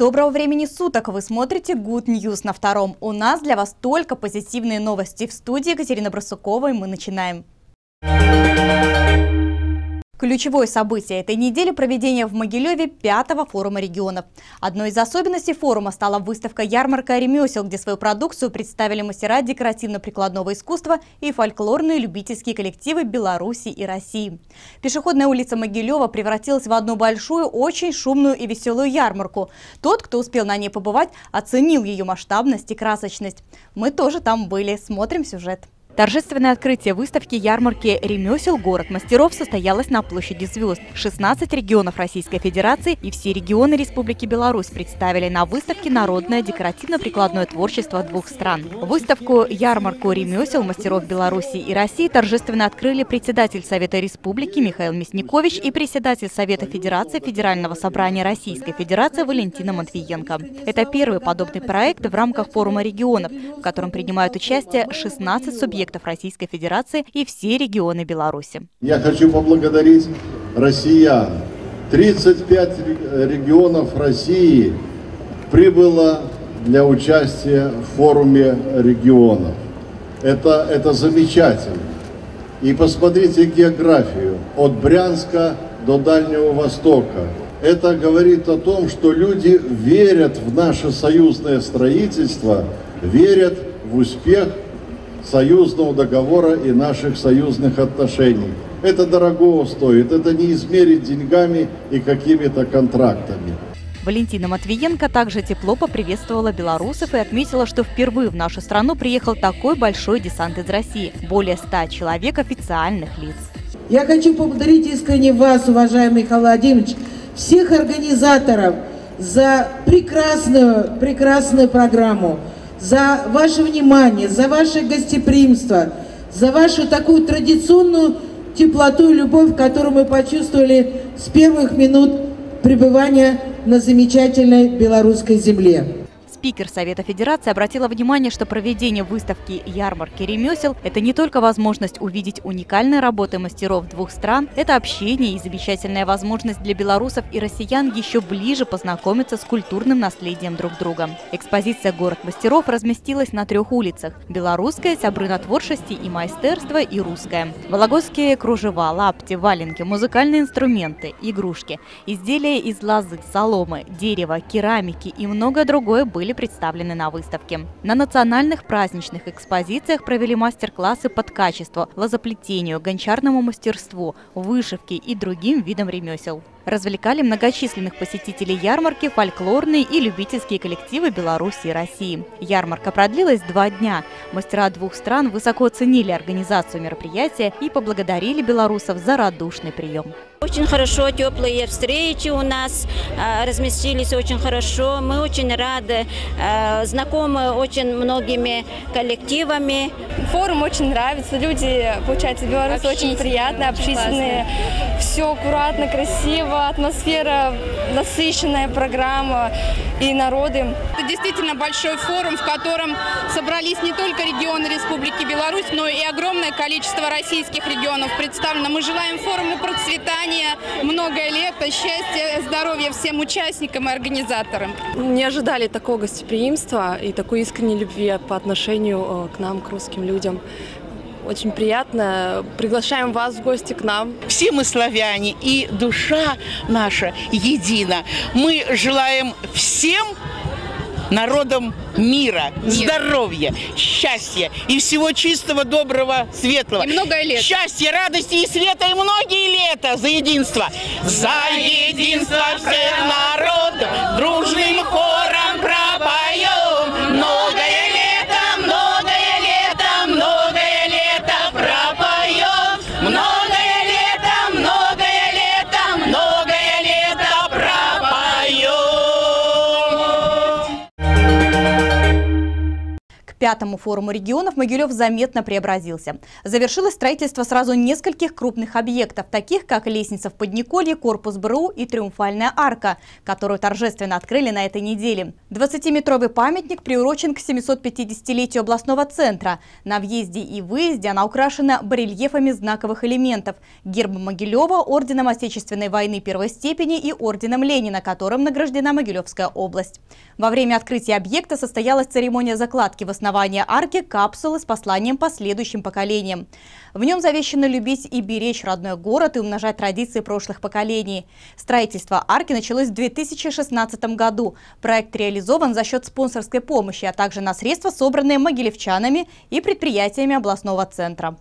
Доброго времени суток! Вы смотрите Good News на втором. У нас для вас только позитивные новости. В студии Екатерина Брасукова и мы начинаем. Ключевое событие этой недели – проведение в Могилеве пятого форума регионов. Одной из особенностей форума стала выставка «Ярмарка ремесел», где свою продукцию представили мастера декоративно-прикладного искусства и фольклорные любительские коллективы Беларуси и России. Пешеходная улица Могилева превратилась в одну большую, очень шумную и веселую ярмарку. Тот, кто успел на ней побывать, оценил ее масштабность и красочность. Мы тоже там были. Смотрим сюжет. Торжественное открытие выставки ярмарки «Ремесел. Город мастеров» состоялось на площади звезд. 16 регионов Российской Федерации и все регионы Республики Беларусь представили на выставке народное декоративно-прикладное творчество двух стран. Выставку «Ярмарку ремесел мастеров Беларуси и России» торжественно открыли председатель Совета Республики Михаил Мясникович и председатель Совета Федерации Федерального собрания Российской Федерации Валентина Матвиенко. Это первый подобный проект в рамках форума регионов, в котором принимают участие 16 субъектов субъектов Российской Федерации и все регионы Беларуси. Я хочу поблагодарить россиян. 35 регионов России прибыло для участия в форуме регионов. Это, это замечательно. И посмотрите географию от Брянска до Дальнего Востока. Это говорит о том, что люди верят в наше союзное строительство, верят в успех союзного договора и наших союзных отношений. Это дорого стоит, это не измерить деньгами и какими-то контрактами. Валентина Матвиенко также тепло поприветствовала белорусов и отметила, что впервые в нашу страну приехал такой большой десант из России – более ста человек официальных лиц. Я хочу поблагодарить искренне вас, уважаемый Михаил Владимирович, всех организаторов за прекрасную, прекрасную программу – за ваше внимание, за ваше гостеприимство, за вашу такую традиционную теплоту и любовь, которую мы почувствовали с первых минут пребывания на замечательной белорусской земле. Спикер Совета Федерации обратила внимание, что проведение выставки ярмарки ремесел – это не только возможность увидеть уникальные работы мастеров двух стран, это общение и замечательная возможность для белорусов и россиян еще ближе познакомиться с культурным наследием друг друга. Экспозиция «Город мастеров» разместилась на трех улицах – белорусская, сябрына творчести и майстерства и русская. Вологодские кружева, лапти, валенки, музыкальные инструменты, игрушки, изделия из лозы, соломы, дерева, керамики и многое другое были были представлены на выставке. На национальных праздничных экспозициях провели мастер-классы под качество, лозоплетению, гончарному мастерству, вышивке и другим видам ремесел развлекали многочисленных посетителей ярмарки фольклорные и любительские коллективы Беларуси и России. Ярмарка продлилась два дня. Мастера двух стран высоко оценили организацию мероприятия и поблагодарили белорусов за радушный прием. Очень хорошо, теплые встречи у нас, а, разместились очень хорошо. Мы очень рады, а, знакомы очень многими коллективами. Форум очень нравится, люди, получается, белорусы очень приятные, общительные. Все аккуратно, красиво, атмосфера насыщенная программа и народы. Это действительно большой форум, в котором собрались не только регионы Республики Беларусь, но и огромное количество российских регионов представлено. Мы желаем форуму процветания многое лето, счастья, здоровья всем участникам и организаторам. Не ожидали такого гостеприимства и такой искренней любви по отношению э, к нам, к русским людям. Очень приятно. Приглашаем вас в гости к нам. Все мы славяне, и душа наша едина. Мы желаем всем народам мира, Нет. здоровья, счастья и всего чистого, доброго, светлого. И многое лет. Счастья, радости и света, и многие лета за единство. За единство всех пятому форуму регионов Могилев заметно преобразился. Завершилось строительство сразу нескольких крупных объектов, таких как лестница в Подниколье, корпус БРУ и Триумфальная арка, которую торжественно открыли на этой неделе. 20-метровый памятник приурочен к 750-летию областного центра. На въезде и выезде она украшена барельефами знаковых элементов – гербом Могилева, орденом Отечественной войны первой степени и орденом Ленина, которым награждена Могилевская область. Во время открытия объекта состоялась церемония закладки в основание арки капсулы с посланием последующим поколениям. В нем завещано любить и беречь родной город и умножать традиции прошлых поколений. Строительство арки началось в 2016 году. Проект реализован за счет спонсорской помощи, а также на средства, собранные могилевчанами и предприятиями областного центра.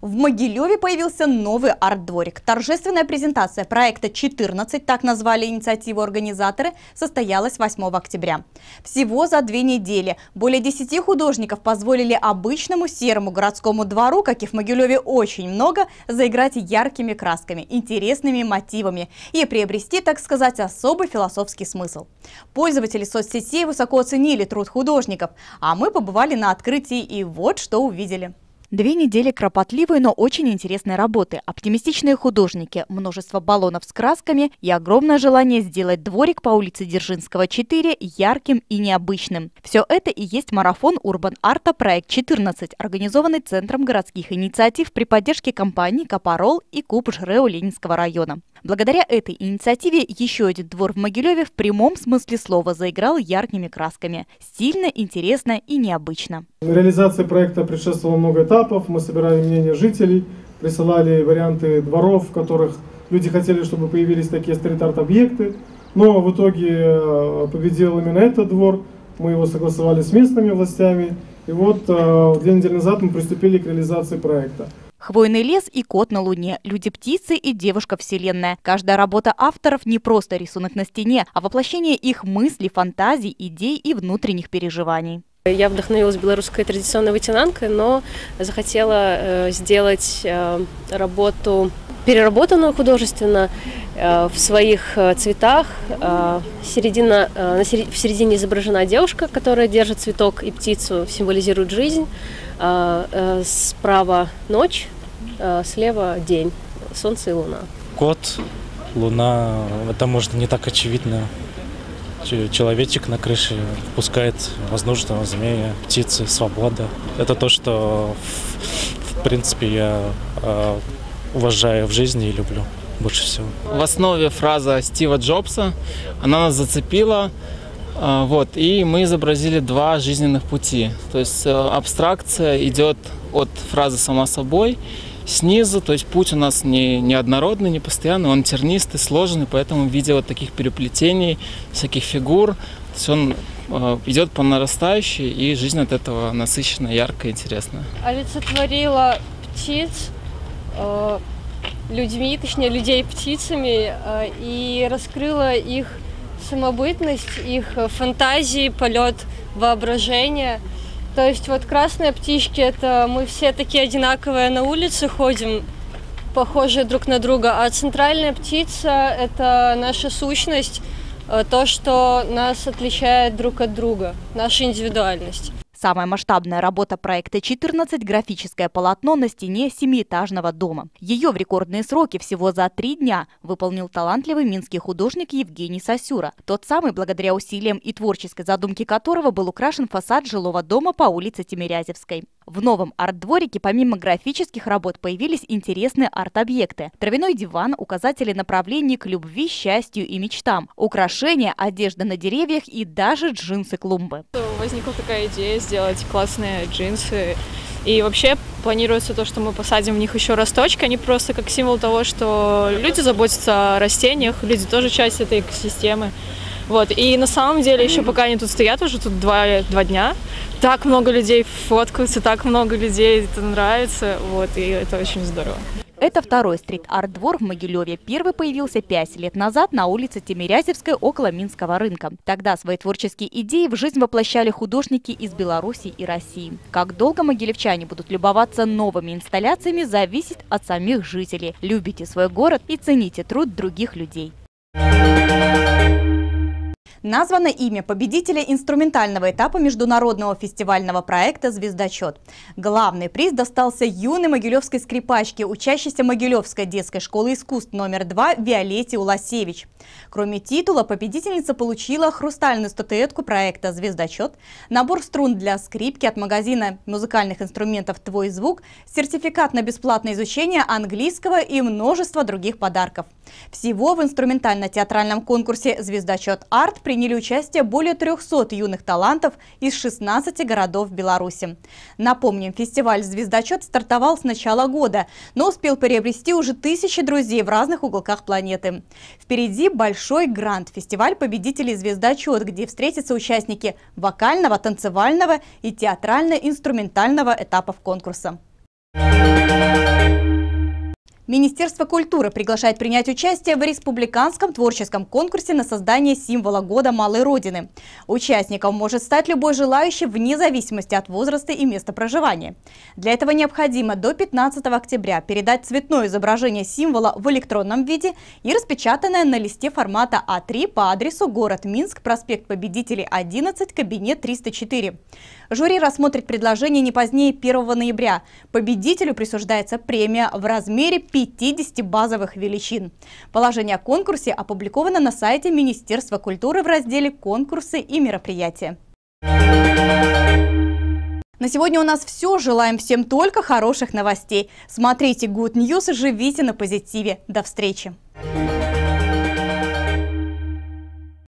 В Могилеве появился новый арт-дворик. Торжественная презентация проекта «14», так назвали инициативу организаторы, состоялась 8 октября. Всего за две недели более 10 художников позволили обычному серому городскому двору, каких в Могилеве очень много, заиграть яркими красками, интересными мотивами и приобрести, так сказать, особый философский смысл. Пользователи соцсетей высоко оценили труд художников, а мы побывали на открытии и вот что увидели. Две недели кропотливой, но очень интересной работы, оптимистичные художники, множество баллонов с красками и огромное желание сделать дворик по улице Дзержинского, 4 ярким и необычным. Все это и есть марафон Урбан Арта проект 14, организованный Центром городских инициатив при поддержке компаний «Капарол» и Куб ЖРЭО Ленинского района. Благодаря этой инициативе еще один двор в Могилеве в прямом смысле слова заиграл яркими красками. Стильно, интересно и необычно. Реализации проекта предшествовало много этапов. Мы собирали мнения жителей, присылали варианты дворов, в которых люди хотели, чтобы появились такие стрит-арт-объекты. Но в итоге э, победил именно этот двор. Мы его согласовали с местными властями. И вот э, две недели назад мы приступили к реализации проекта. Хвойный лес и кот на луне, люди-птицы и девушка-вселенная. Каждая работа авторов не просто рисунок на стене, а воплощение их мыслей, фантазий, идей и внутренних переживаний. Я вдохновилась белорусской традиционной вытянанкой, но захотела э, сделать э, работу переработанную художественно э, в своих цветах. Середина, на сер... В середине изображена девушка, которая держит цветок и птицу, символизирует жизнь. Справа ночь, слева день, солнце и луна. Кот, луна, это может не так очевидно. Человечек на крыше пускает воздушного змея, птицы, свобода. Это то, что в, в принципе я э, уважаю в жизни и люблю больше всего. В основе фраза Стива Джобса, она нас зацепила, э, вот, и мы изобразили два жизненных пути. То есть абстракция идет от фразы «сама собой», снизу, то есть путь у нас не неоднородный, не постоянный, он тернистый, сложный, поэтому в виде вот таких переплетений, всяких фигур, то есть он э, идет по нарастающей, и жизнь от этого насыщенная, яркая, интересная. Олицетворила птиц э, людьми, точнее людей птицами, э, и раскрыла их самобытность, их фантазии, полет воображения – то есть вот красные птички, это мы все такие одинаковые на улице ходим, похожие друг на друга, а центральная птица – это наша сущность, э, то, что нас отличает друг от друга, наша индивидуальность. Самая масштабная работа проекта 14 – графическое полотно на стене семиэтажного дома. Ее в рекордные сроки всего за три дня выполнил талантливый минский художник Евгений Сосюра. Тот самый, благодаря усилиям и творческой задумке которого был украшен фасад жилого дома по улице Тимирязевской. В новом арт-дворике помимо графических работ появились интересные арт-объекты. Травяной диван, указатели направлений к любви, счастью и мечтам, украшения, одежда на деревьях и даже джинсы-клумбы. Возникла такая идея сделать классные джинсы. И вообще планируется то, что мы посадим в них еще росточки, они просто как символ того, что люди заботятся о растениях, люди тоже часть этой экосистемы. Вот. И на самом деле, еще пока они тут стоят, уже тут два, два дня, так много людей фоткаются, так много людей это нравится, вот, и это очень здорово. Это второй стрит-арт-двор в Могилеве. Первый появился пять лет назад на улице Тимирязевской около Минского рынка. Тогда свои творческие идеи в жизнь воплощали художники из Беларуси и России. Как долго могилевчане будут любоваться новыми инсталляциями, зависит от самих жителей. Любите свой город и цените труд других людей. Названо имя победителя инструментального этапа международного фестивального проекта «Звездочет». Главный приз достался юной могилевской скрипачке, учащейся Могилевской детской школы искусств номер 2 Виолетте Уласевич. Кроме титула, победительница получила хрустальную статуэтку проекта «Звездочет», набор струн для скрипки от магазина музыкальных инструментов «Твой звук», сертификат на бесплатное изучение английского и множество других подарков. Всего в инструментально-театральном конкурсе «Звездочет Арт» приняли участие более 300 юных талантов из 16 городов Беларуси. Напомним, фестиваль «Звездочет» стартовал с начала года, но успел приобрести уже тысячи друзей в разных уголках планеты. Впереди большой грант-фестиваль победителей «Звездочет», где встретятся участники вокального, танцевального и театрально-инструментального этапов конкурса. Министерство культуры приглашает принять участие в республиканском творческом конкурсе на создание символа года Малой Родины. Участником может стать любой желающий вне зависимости от возраста и места проживания. Для этого необходимо до 15 октября передать цветное изображение символа в электронном виде и распечатанное на листе формата А3 по адресу город Минск, проспект Победителей 11, кабинет 304. Жюри рассмотрит предложение не позднее 1 ноября. Победителю присуждается премия в размере 50 базовых величин. Положение о конкурсе опубликовано на сайте Министерства культуры в разделе «Конкурсы и мероприятия». На сегодня у нас все. Желаем всем только хороших новостей. Смотрите Good News и живите на позитиве. До встречи!